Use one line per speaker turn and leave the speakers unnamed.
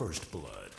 First Blood.